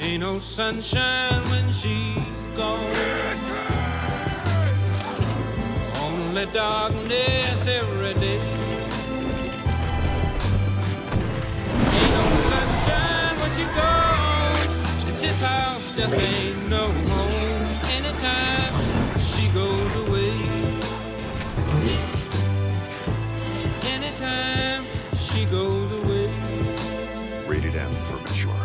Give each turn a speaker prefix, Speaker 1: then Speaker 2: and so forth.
Speaker 1: Ain't no sunshine when she's gone. Only darkness every day. Ain't no sunshine when she's gone. It's this house just ain't no home. Anytime she goes away. Anytime she goes away.
Speaker 2: Rated M for mature.